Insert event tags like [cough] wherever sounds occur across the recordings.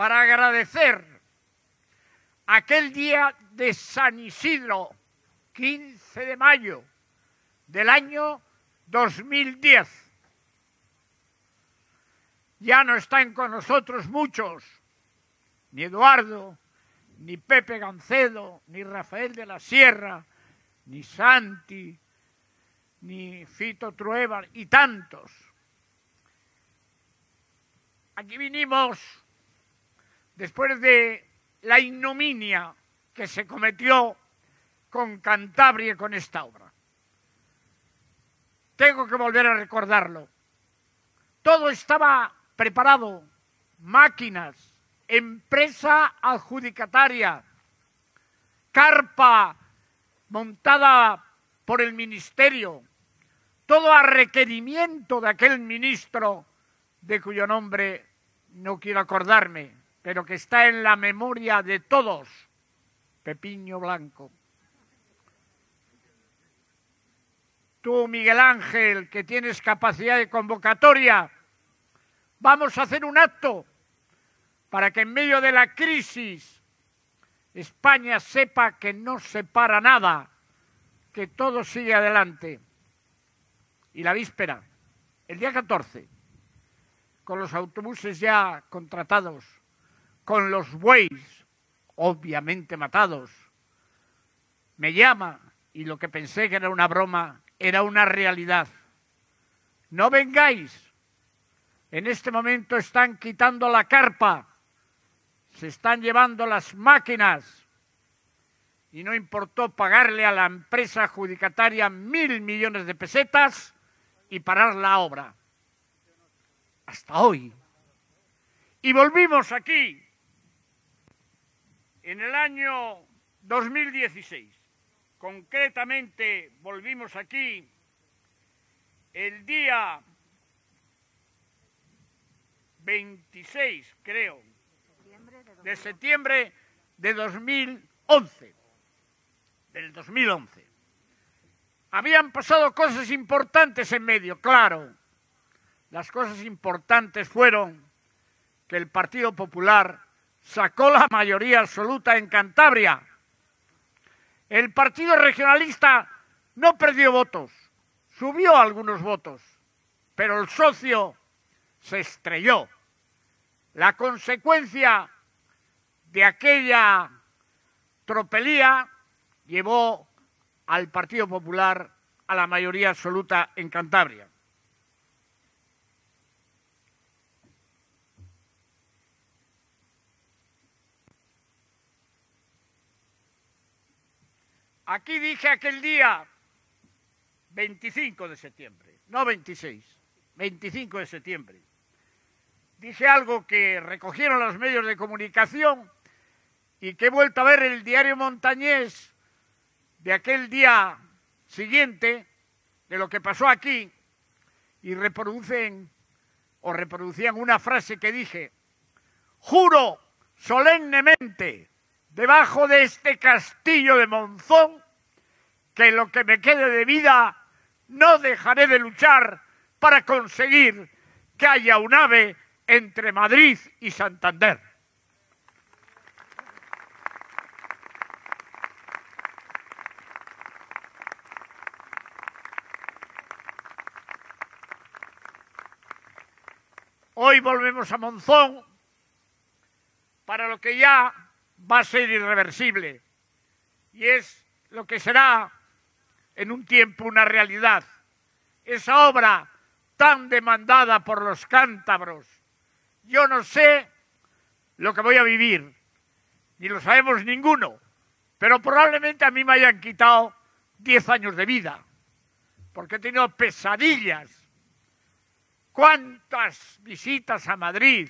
para agradecer aquel día de San Isidro, 15 de mayo del año 2010. Ya no están con nosotros muchos, ni Eduardo, ni Pepe Gancedo, ni Rafael de la Sierra, ni Santi, ni Fito Trueba, y tantos. Aquí vinimos después de la ignominia que se cometió con Cantabria con esta obra. Tengo que volver a recordarlo. Todo estaba preparado, máquinas, empresa adjudicataria, carpa montada por el ministerio, todo a requerimiento de aquel ministro de cuyo nombre no quiero acordarme, pero que está en la memoria de todos, Pepiño Blanco. Tú, Miguel Ángel, que tienes capacidad de convocatoria, vamos a hacer un acto para que en medio de la crisis España sepa que no se para nada, que todo sigue adelante. Y la víspera, el día 14, con los autobuses ya contratados, con los bueyes obviamente matados, me llama y lo que pensé que era una broma era una realidad. No vengáis. En este momento están quitando la carpa se están llevando las máquinas y no importó pagarle a la empresa adjudicataria mil millones de pesetas y parar la obra. Hasta hoy. Y volvimos aquí en el año 2016. Concretamente volvimos aquí el día 26, creo, de septiembre de 2011. Del 2011. Habían pasado cosas importantes en medio, claro. Las cosas importantes fueron que el Partido Popular sacó la mayoría absoluta en Cantabria. El Partido Regionalista no perdió votos, subió algunos votos, pero el socio se estrelló. La consecuencia de aquella tropelía llevó al Partido Popular a la mayoría absoluta en Cantabria. Aquí dije aquel día 25 de septiembre, no 26, 25 de septiembre. Dije algo que recogieron los medios de comunicación y que he vuelto a ver el diario montañés de aquel día siguiente, de lo que pasó aquí, y reproducen o reproducían una frase que dije, juro solemnemente, debajo de este castillo de Monzón, que lo que me quede de vida no dejaré de luchar para conseguir que haya un ave entre Madrid y Santander. Hoy volvemos a Monzón para lo que ya va a ser irreversible y es lo que será en un tiempo una realidad. Esa obra tan demandada por los cántabros. Yo no sé lo que voy a vivir, ni lo sabemos ninguno, pero probablemente a mí me hayan quitado diez años de vida, porque he tenido pesadillas cuántas visitas a Madrid,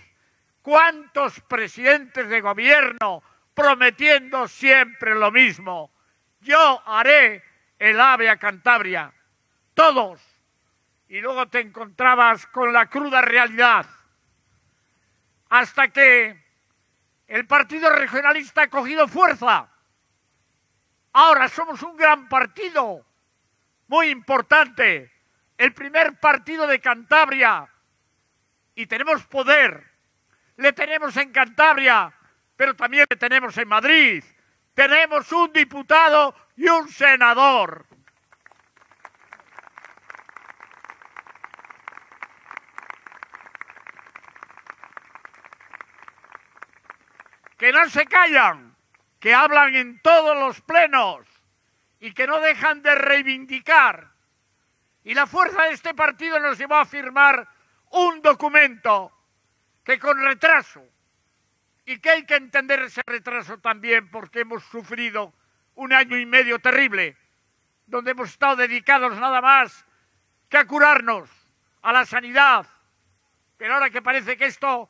cuántos presidentes de gobierno prometiendo siempre lo mismo. Yo haré el ave a Cantabria, todos. Y luego te encontrabas con la cruda realidad. Hasta que el Partido Regionalista ha cogido fuerza. Ahora somos un gran partido, muy importante el primer partido de Cantabria y tenemos poder. le tenemos en Cantabria, pero también tenemos en Madrid. Tenemos un diputado y un senador. Que no se callan, que hablan en todos los plenos y que no dejan de reivindicar. Y la fuerza de este partido nos llevó a firmar un documento que con retraso, y que hay que entender ese retraso también porque hemos sufrido un año y medio terrible, donde hemos estado dedicados nada más que a curarnos, a la sanidad. Pero ahora que parece que esto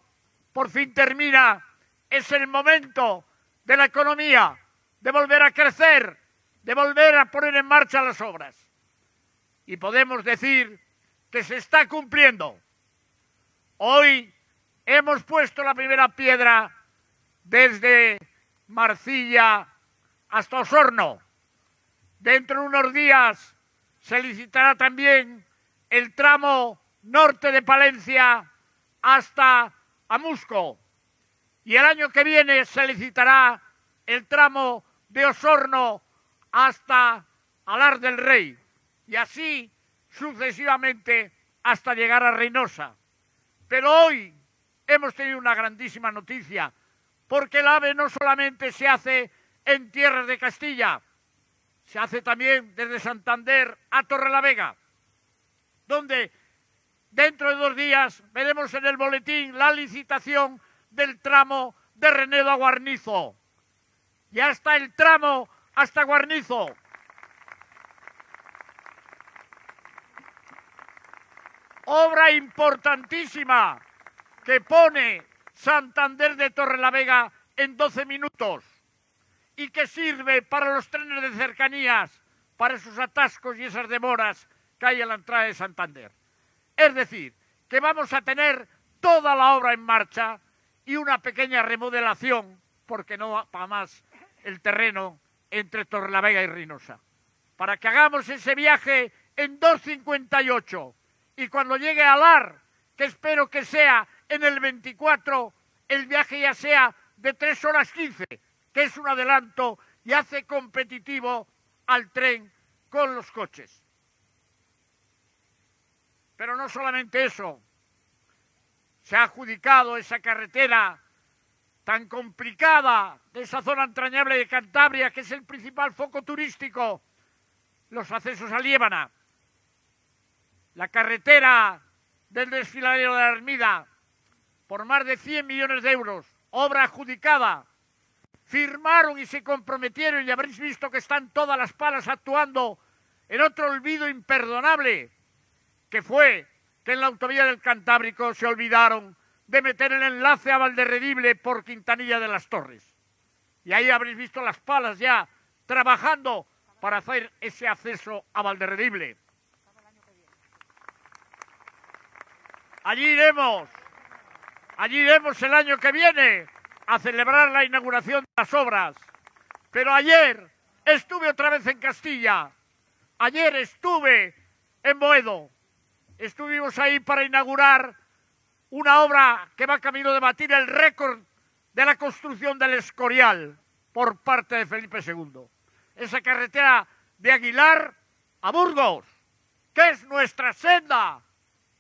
por fin termina, es el momento de la economía, de volver a crecer, de volver a poner en marcha las obras. Y podemos decir que se está cumpliendo. Hoy hemos puesto la primera piedra desde Marcilla hasta Osorno. Dentro de unos días se licitará también el tramo norte de Palencia hasta Amusco. Y el año que viene se licitará el tramo de Osorno hasta Alar del Rey. Y así sucesivamente hasta llegar a Reynosa. Pero hoy hemos tenido una grandísima noticia, porque el AVE no solamente se hace en tierras de Castilla, se hace también desde Santander a Torrelavega, donde dentro de dos días veremos en el boletín la licitación del tramo de Renedo a Guarnizo. Ya está el tramo hasta Guarnizo. Obra importantísima que pone Santander de Torrelavega en 12 minutos. Y que sirve para los trenes de cercanías, para esos atascos y esas demoras que hay a la entrada de Santander. Es decir, que vamos a tener toda la obra en marcha y una pequeña remodelación, porque no va más el terreno entre Torrelavega y Reynosa, para que hagamos ese viaje en 2.58 y cuando llegue a Lar, que espero que sea en el 24 el viaje ya sea de 3 horas 15, que es un adelanto y hace competitivo al tren con los coches. Pero no solamente eso, se ha adjudicado esa carretera tan complicada de esa zona entrañable de Cantabria, que es el principal foco turístico, los accesos a Liébana, la carretera del desfiladero de la Ermida, por más de 100 millones de euros, obra adjudicada. Firmaron y se comprometieron y habréis visto que están todas las palas actuando en otro olvido imperdonable, que fue que en la autovía del Cantábrico se olvidaron de meter el enlace a Valderredible por Quintanilla de las Torres. Y ahí habréis visto las palas ya trabajando para hacer ese acceso a Valderredible. Allí iremos Allí iremos el año que viene a celebrar la inauguración de las obras. Pero ayer estuve otra vez en Castilla. Ayer estuve en Boedo. Estuvimos ahí para inaugurar una obra que va camino de batir el récord de la construcción del Escorial por parte de Felipe II. Esa carretera de Aguilar a Burgos, que es nuestra senda,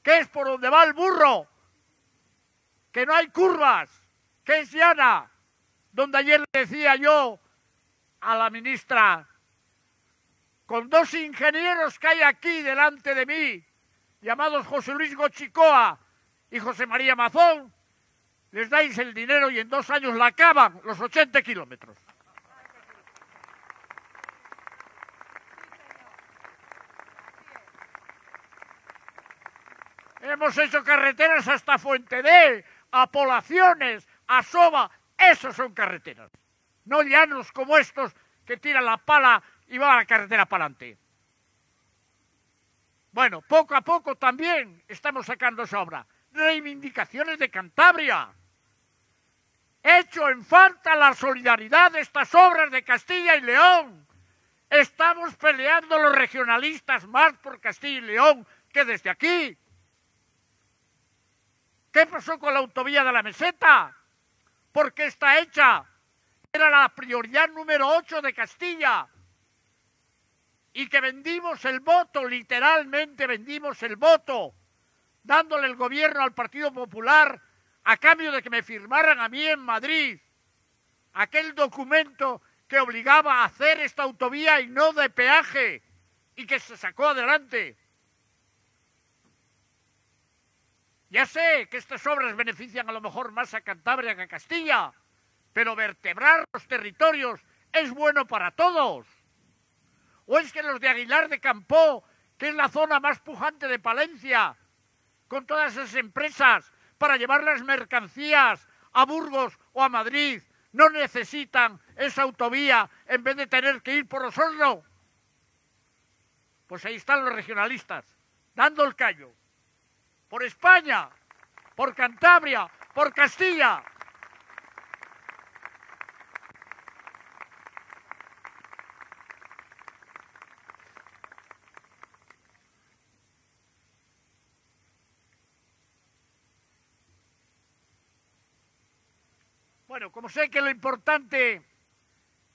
que es por donde va el burro que no hay curvas, que es llana, donde ayer le decía yo a la ministra, con dos ingenieros que hay aquí delante de mí, llamados José Luis Gochicoa y José María Mazón, les dais el dinero y en dos años la acaban los 80 kilómetros. Hemos hecho carreteras hasta Fuente D, a Polaciones, a Soba, esos son carreteras. No llanos como estos que tiran la pala y va a la carretera para adelante. Bueno, poco a poco también estamos sacando esa obra. Reivindicaciones de Cantabria. Hecho en falta la solidaridad de estas obras de Castilla y León. Estamos peleando los regionalistas más por Castilla y León que desde aquí. ¿Qué pasó con la autovía de la meseta? ¿Por qué está hecha? Era la prioridad número 8 de Castilla. Y que vendimos el voto, literalmente vendimos el voto, dándole el gobierno al Partido Popular a cambio de que me firmaran a mí en Madrid aquel documento que obligaba a hacer esta autovía y no de peaje y que se sacó adelante. Ya sé que estas obras benefician a lo mejor más a Cantabria que a Castilla, pero vertebrar los territorios es bueno para todos. ¿O es que los de Aguilar de Campó, que es la zona más pujante de Palencia, con todas esas empresas para llevar las mercancías a Burgos o a Madrid, no necesitan esa autovía en vez de tener que ir por Osorno? Pues ahí están los regionalistas, dando el callo por España, por Cantabria, por Castilla. Bueno, como sé que lo importante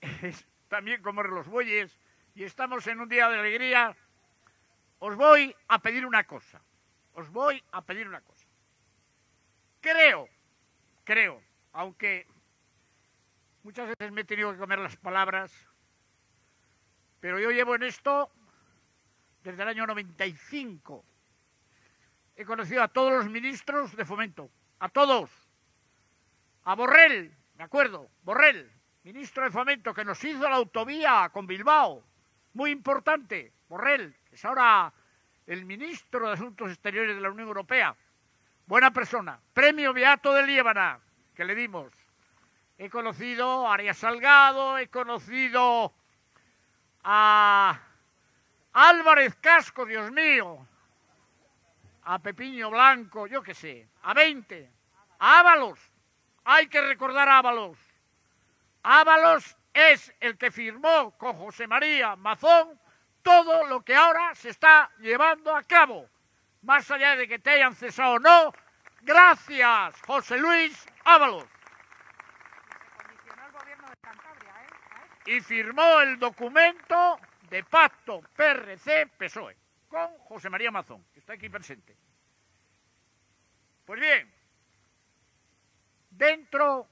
[laughs] es también comer los bueyes y estamos en un día de alegría, os voy a pedir una cosa os voy a pedir una cosa. Creo, creo, aunque muchas veces me he tenido que comer las palabras, pero yo llevo en esto desde el año 95. He conocido a todos los ministros de fomento, a todos. A Borrell, me acuerdo, Borrell, ministro de fomento, que nos hizo la autovía con Bilbao, muy importante, Borrell, que es ahora el ministro de Asuntos Exteriores de la Unión Europea. Buena persona. Premio Beato de Líbana, que le dimos. He conocido a Arias Salgado, he conocido a Álvarez Casco, Dios mío, a Pepiño Blanco, yo qué sé, a 20, a Ábalos. Hay que recordar a Ábalos. Ábalos es el que firmó con José María Mazón todo lo que ahora se está llevando a cabo. Más allá de que te hayan cesado o no, gracias, José Luis Ábalos. Y firmó el documento de pacto PRC-PSOE con José María Mazón, que está aquí presente. Pues bien, dentro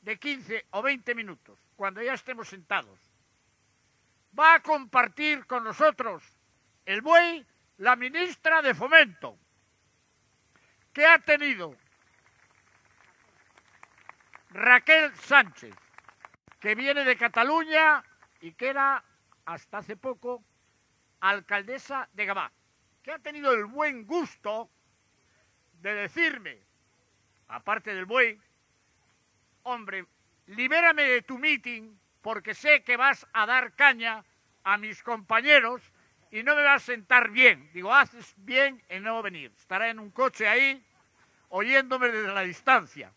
de 15 o 20 minutos, cuando ya estemos sentados va a compartir con nosotros el buey la ministra de Fomento, que ha tenido Raquel Sánchez, que viene de Cataluña y que era hasta hace poco alcaldesa de Gabá, que ha tenido el buen gusto de decirme, aparte del buey, hombre, libérame de tu meeting porque sé que vas a dar caña a mis compañeros y no me vas a sentar bien. Digo, haces bien en no venir. Estará en un coche ahí oyéndome desde la distancia.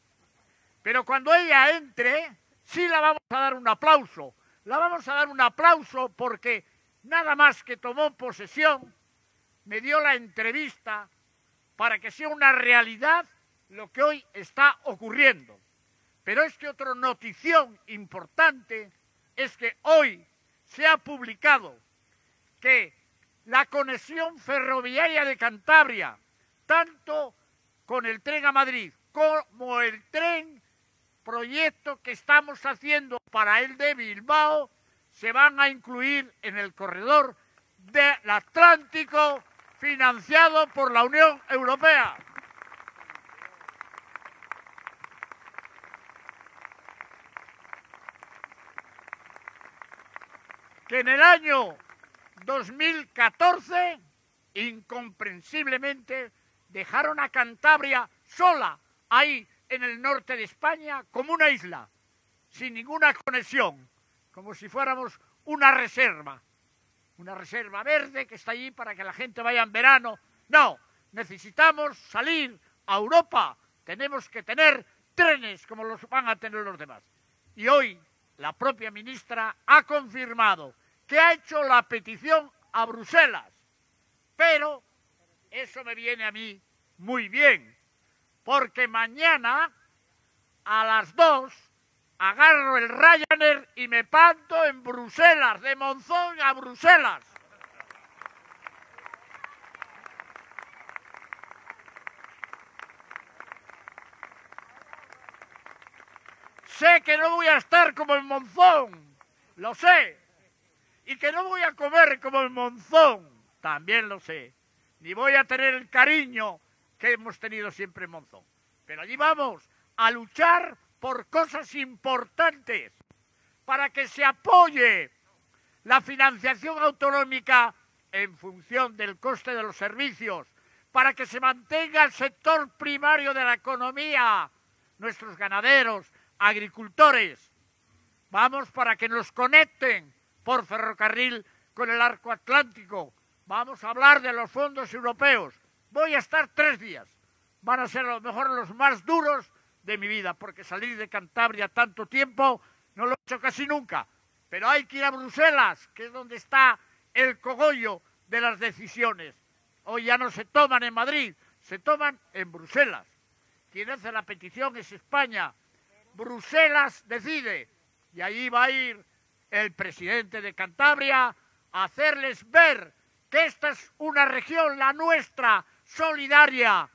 Pero cuando ella entre, sí la vamos a dar un aplauso. La vamos a dar un aplauso porque nada más que tomó posesión, me dio la entrevista para que sea una realidad lo que hoy está ocurriendo. Pero es que otra notición importante es que hoy se ha publicado que la conexión ferroviaria de Cantabria, tanto con el tren a Madrid como el tren proyecto que estamos haciendo para el de Bilbao, se van a incluir en el corredor del Atlántico financiado por la Unión Europea. Que en el año 2014, incomprensiblemente, dejaron a Cantabria sola, ahí en el norte de España, como una isla, sin ninguna conexión, como si fuéramos una reserva, una reserva verde que está allí para que la gente vaya en verano. No, necesitamos salir a Europa, tenemos que tener trenes como los van a tener los demás. Y hoy la propia ministra ha confirmado que ha hecho la petición a Bruselas, pero eso me viene a mí muy bien, porque mañana a las dos agarro el Ryanair y me panto en Bruselas, de Monzón a Bruselas. Sé que no voy a estar como el Monzón, lo sé. Y que no voy a comer como el Monzón, también lo sé. Ni voy a tener el cariño que hemos tenido siempre en Monzón. Pero allí vamos a luchar por cosas importantes, para que se apoye la financiación autonómica en función del coste de los servicios, para que se mantenga el sector primario de la economía, nuestros ganaderos, agricultores. Vamos para que nos conecten por ferrocarril con el arco atlántico. Vamos a hablar de los fondos europeos. Voy a estar tres días. Van a ser a lo mejor los más duros de mi vida, porque salir de Cantabria tanto tiempo no lo he hecho casi nunca. Pero hay que ir a Bruselas, que es donde está el cogollo de las decisiones. Hoy ya no se toman en Madrid, se toman en Bruselas. Quien hace la petición es España. Bruselas decide. Y allí va a ir el presidente de Cantabria hacerles ver que esta es una región, la nuestra, solidaria,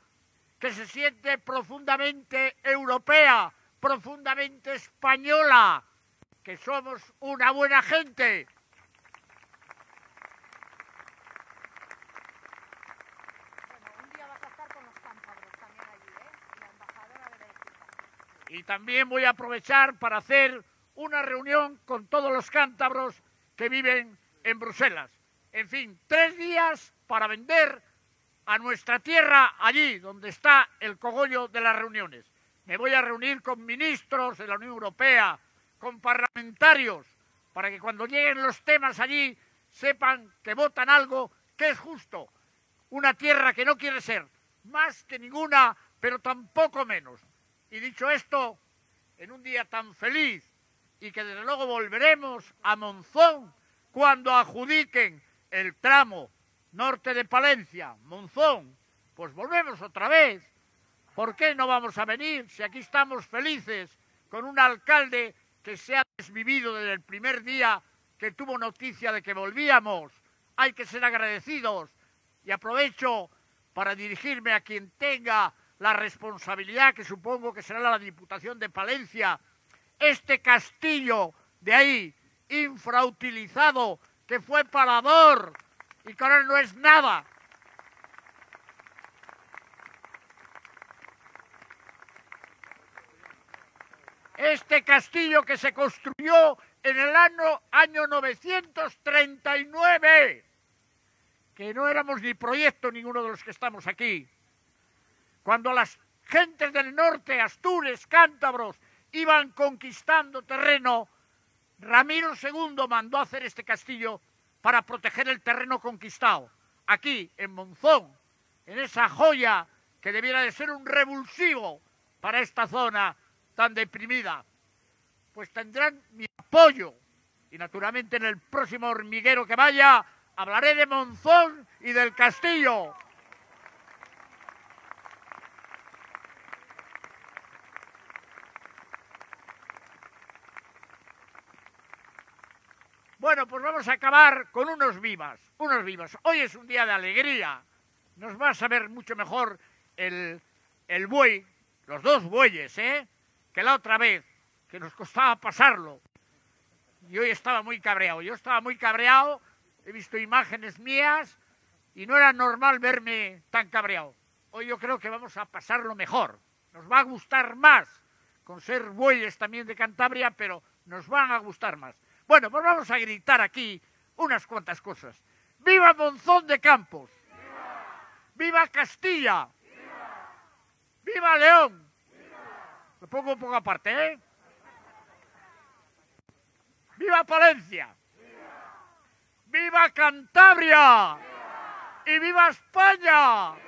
que se siente profundamente europea, profundamente española, que somos una buena gente. Y también voy a aprovechar para hacer una reunión con todos los cántabros que viven en Bruselas. En fin, tres días para vender a nuestra tierra allí, donde está el cogollo de las reuniones. Me voy a reunir con ministros de la Unión Europea, con parlamentarios, para que cuando lleguen los temas allí sepan que votan algo que es justo. Una tierra que no quiere ser más que ninguna, pero tampoco menos. Y dicho esto, en un día tan feliz y que desde luego volveremos a Monzón cuando adjudiquen el tramo norte de Palencia, Monzón, pues volvemos otra vez. ¿Por qué no vamos a venir si aquí estamos felices con un alcalde que se ha desvivido desde el primer día que tuvo noticia de que volvíamos? Hay que ser agradecidos y aprovecho para dirigirme a quien tenga la responsabilidad que supongo que será la Diputación de Palencia. Este castillo de ahí, infrautilizado, que fue parador y que ahora no es nada. Este castillo que se construyó en el año, año 939, que no éramos ni proyecto ninguno de los que estamos aquí, cuando las gentes del norte, Astures, cántabros, iban conquistando terreno, Ramiro II mandó hacer este castillo para proteger el terreno conquistado. Aquí, en Monzón, en esa joya que debiera de ser un revulsivo para esta zona tan deprimida, pues tendrán mi apoyo. Y naturalmente en el próximo hormiguero que vaya hablaré de Monzón y del castillo. Bueno, pues vamos a acabar con unos vivas, unos vivas. Hoy es un día de alegría. Nos va a saber mucho mejor el, el buey, los dos bueyes, ¿eh? Que la otra vez, que nos costaba pasarlo. Y hoy estaba muy cabreado. Yo estaba muy cabreado, he visto imágenes mías y no era normal verme tan cabreado. Hoy yo creo que vamos a pasarlo mejor. Nos va a gustar más, con ser bueyes también de Cantabria, pero nos van a gustar más. Bueno, pues vamos a gritar aquí unas cuantas cosas. ¡Viva Monzón de Campos! ¡Viva, Castilla! ¡Viva, León! Lo pongo un poco aparte, ¿eh? ¡Viva Palencia! ¡Viva, Cantabria! ¡Y viva España!